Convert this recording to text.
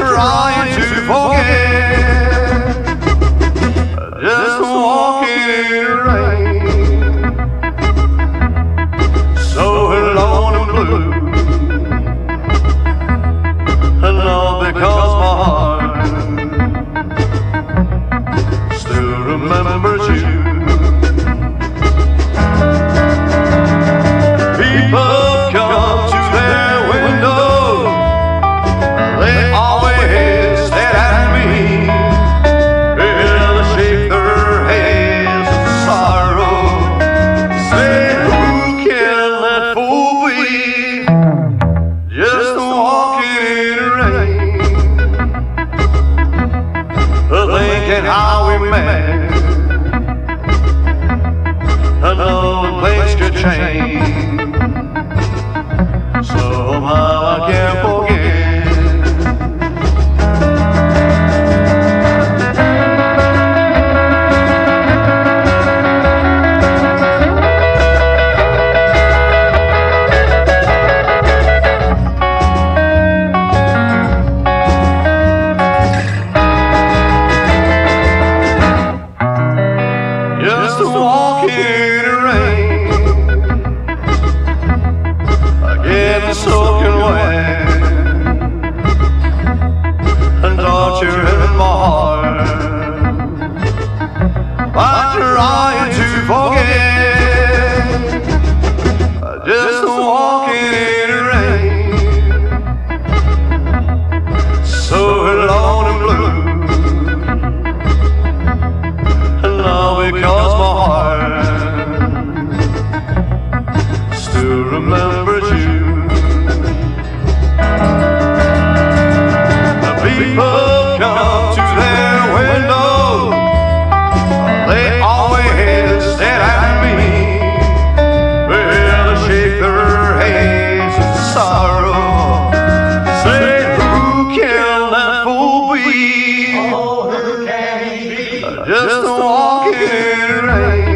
trying to forget. Just walking in the rain. So alone and blue. And all because my heart still remembers you. man. Hello, place to change. remembered you. The people come to their window. They always stare at me. will shake their heads in sorrow. Say, who can that fool be? Just a walking rain.